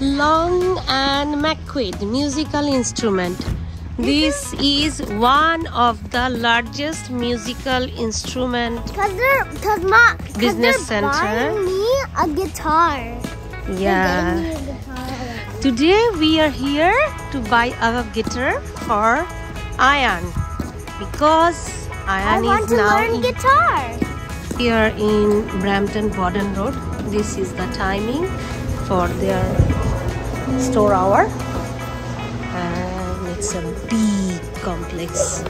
Long and McQuade musical instrument. This is one of the largest musical instrument. Cause they're, cause my, cause Business they're center. me a guitar. Yeah. a guitar. Today we are here to buy a guitar for Ayaan because I Ayaan want is to now learn in- guitar. here in Brampton Borden Road. This is the timing for their store hour, and it's a big complex.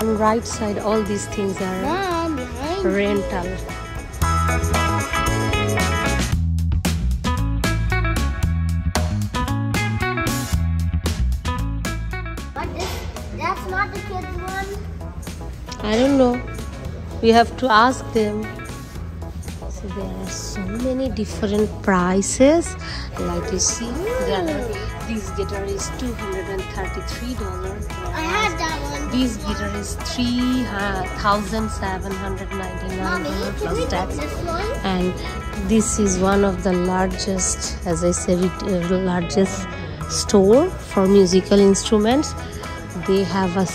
On right side, all these things are Mom, rental. That's not the kids one. I don't know. We have to ask them. So there are so many different prices. Like you see, are, this guitar is two hundred and thirty-three dollars. I had that one. This guitar is three thousand seven hundred ninety-nine dollars plus tax. And this is one of the largest, as I said, it, uh, largest store for musical instruments. They have a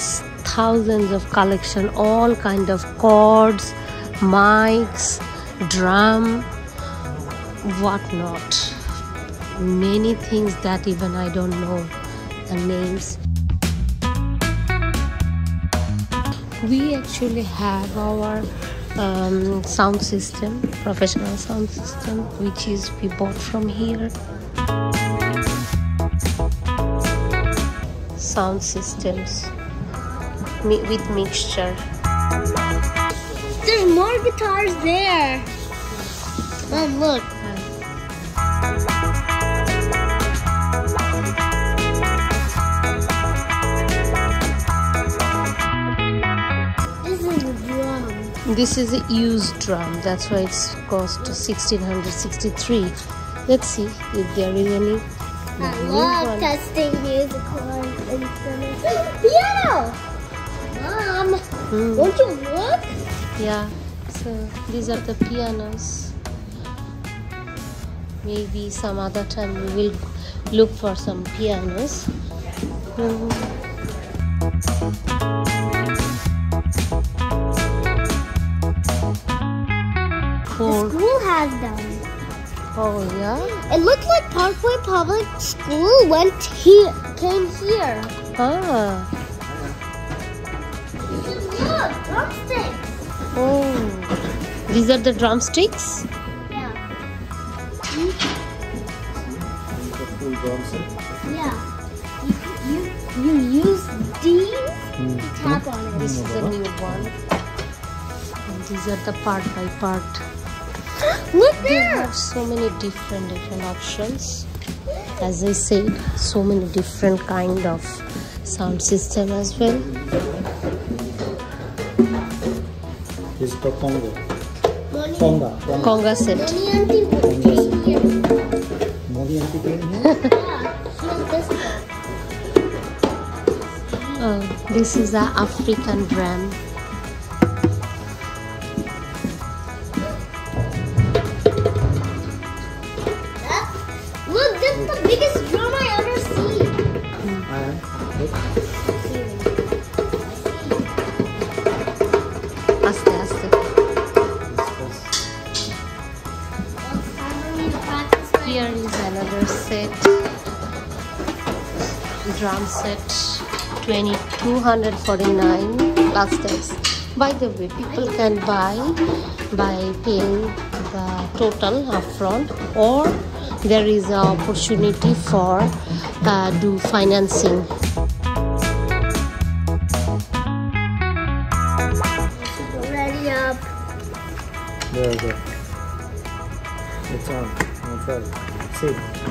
thousands of collection, all kind of cords mics, drum, whatnot. Many things that even I don't know the names. we actually have our um, sound system professional sound system which is we bought from here sound systems with mixture There's more guitars there. Mom, look. This is a drum. this is a used drum that's why it's cost 1663 let's see if there is any I love one. testing musical instruments. Piano! Mom, Hmm. won't you look? Yeah, so these are the pianos. Maybe some other time we will look for some pianos. Mhm. The school has them. Oh yeah. It looks like Parkway Public School went here, came here. Ah. Drumsticks. Oh. These are the drumsticks. Yeah, The drum yeah. You, you, you use these hmm. to tap on it. This is a new hmm. one. And these are the part by part. Look They there. have so many different different options. As I said, so many different kind of sound system as well. Is the Conga. Money, Conga. Conga. Conga set. money auntie would be here. Molly auntie came here. This. Oh, this is a African drum. Drum set 2249 plus tax. By the way, people can buy by paying the total upfront or there is an opportunity for uh, do financing. ready up. There, there. It's on. I'll try. See.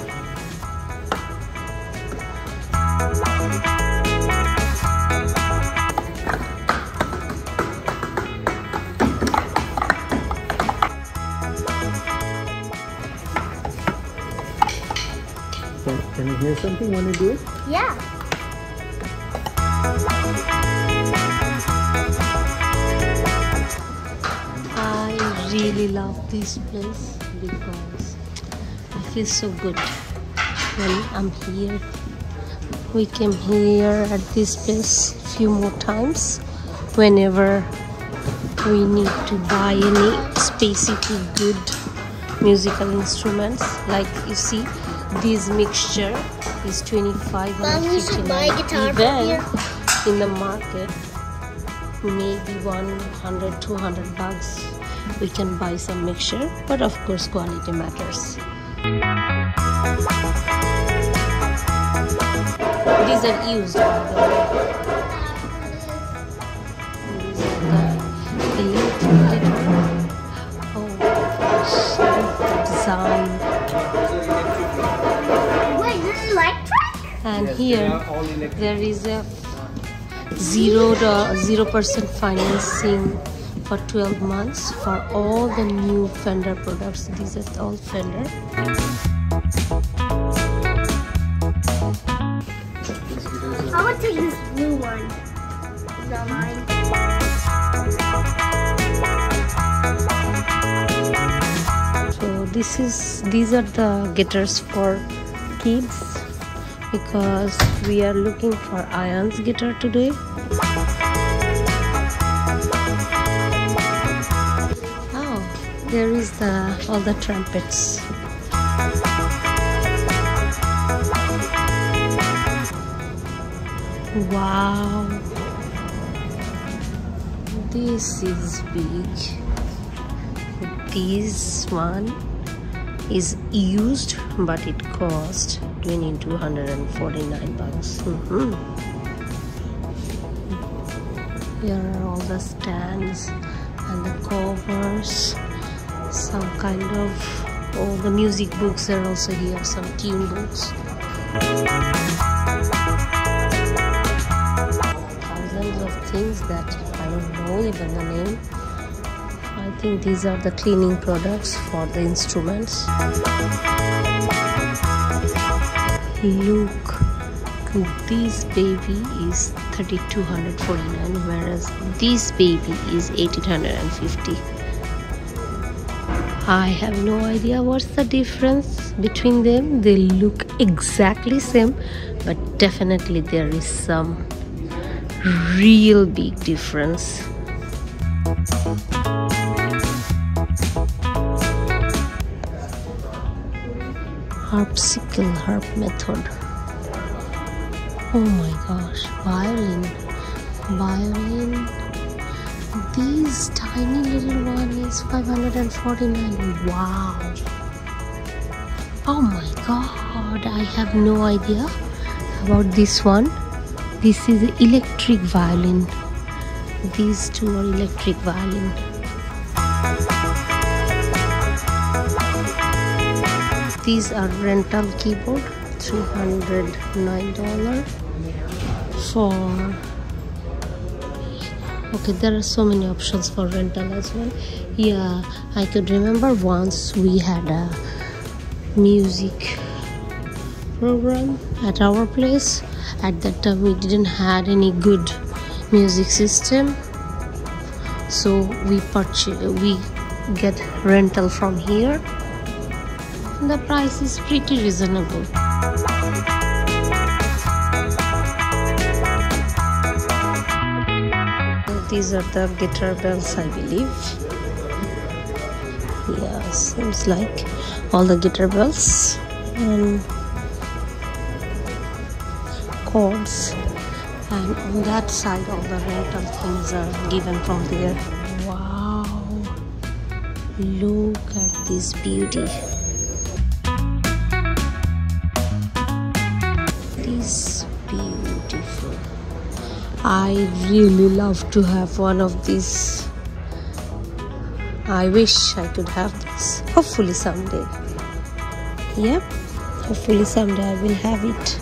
Can, can you hear something when you do it? Yeah. I really love this place because I feel so good when I'm here. We came here at this place few more times whenever we need to buy any specific good musical instruments like you see this mixture is 25 Mom, we should buy guitar even in the market maybe 100 200 bucks we can buy some mixture but of course quality matters. These are used by the way. Here are all electric. there is a zero zero percent financing for 12 months for all the new Fender products. These are all Fender. I would take this blue one. It's not mine. So this is these are the guitars for kids because we are looking for Ayaan's guitar today. Oh, there is the all the trumpets. Wow. This is big. This one is used but it cost 2249 bucks. Mhm. Here are all the stands and the covers. Some kind of all the music books are also here, some tune books. Thousands of things that I don't know even the name. I think these are the cleaning products for the instruments. Look, this baby is 3249 whereas this baby is 1850. I have no idea what's the difference between them. They look exactly same, but definitely there is some real big difference. Harpsichord harp method. Oh my gosh violin violin. This tiny little one is 549 wow. Oh my god i have no idea about this one. This is electric violin. These two are electric violin these are rental keyboard $309 for okay there are so many options for rental as well. Yeah i could remember once we had a music program at our place. At that time we didn't had any good music system. So we purchase we get rental from here the price is pretty reasonable. These are the guitar bells i believe. Yeah seems like all the guitar bells and chords. And on that side all the rental things are given from there. Wow. Look at this beauty i really love to have one of these i wish i could have this hopefully someday yep hopefully someday i will have it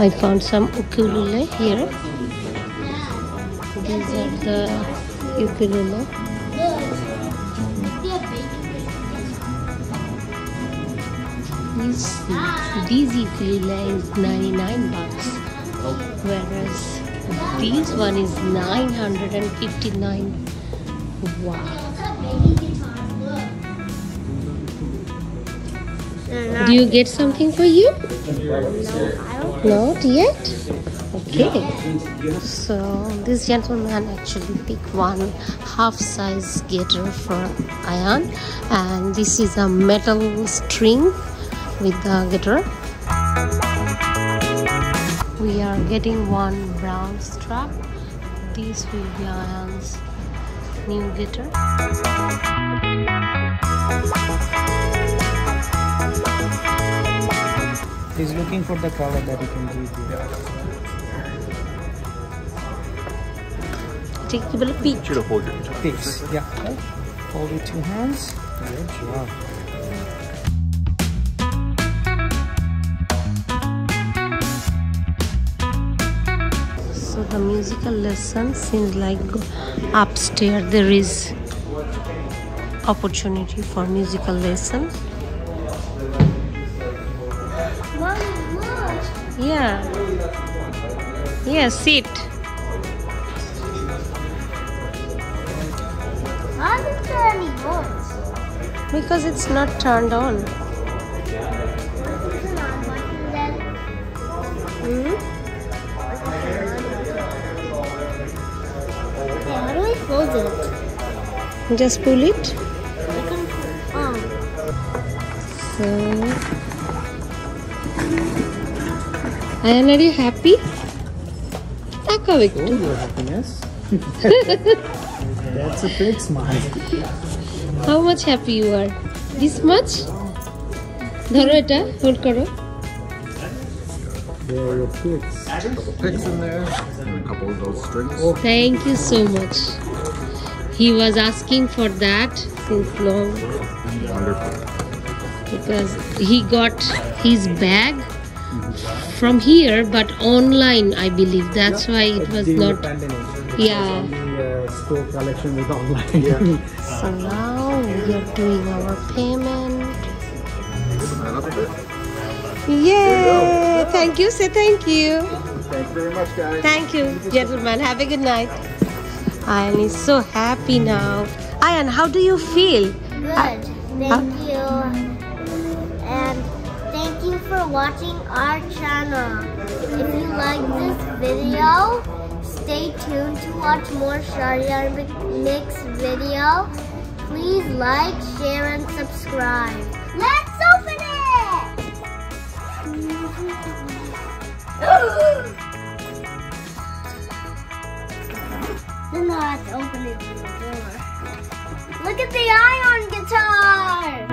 I found some ukulele here. These are the ukulele. These, these ukulele is 99 bucks. whereas this one is 959 wow. Do you get something for you? Not yet? Okay. So this gentleman actually picked one half size guitar for Ayaan and this is a metal string with the guitar. We are getting one brown strap. This will be Ayaan's new guitar. He's looking for the color that he can give you. Take the peak. Should hold it. Peaks, yeah. Hold with two hands. Good job. Musical lesson seems like upstairs there is opportunity for musical lesson. Yeah. Yeah, sit. Because it's not turned on. Then. Hmm? close it? Just pull it. I can oh. So. Ayan, are you happy? তাকাও একটু Oh, your happiness. That's a big smile. How much happy you are? This much? ধরো এটা hold করো There are your kids. couple picks in there, and a couple of those strings. Thank you so much. He was asking for that since long Wonderful. because he got his bag from here but online I believe that's why it was the not pandemic. Yeah. Uh, store collection was online. so now we are doing our payment Open that up a bit. yay thank you say thank you Thank you very much, guys. Thank you, gentlemen. Have a good night. Ayaan is so happy now. Ayaan, how do you feel? Good. Thank you. And thank you for watching our channel. If you like this video, stay tuned to watch more Shahriars MiX video. Please like, share, and subscribe. Let's open it! then I'll have to open it door. Look at the Ayaan guitar!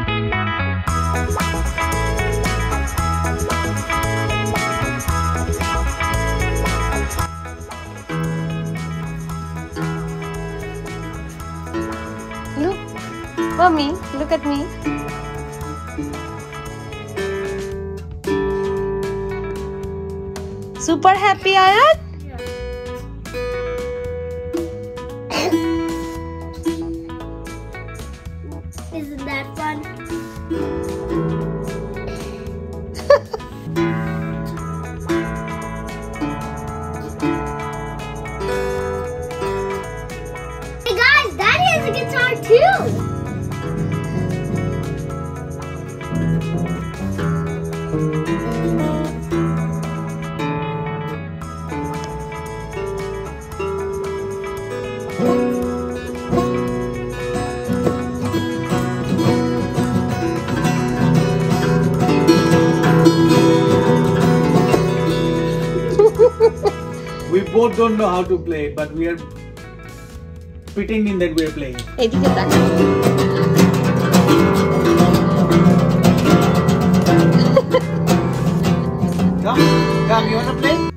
Look, mommy, look at me. Super happy, Ayaan? We both don't know how to play, but we are pretending that we are playing. এদিকে তাকাও। Come, come, you wanna play?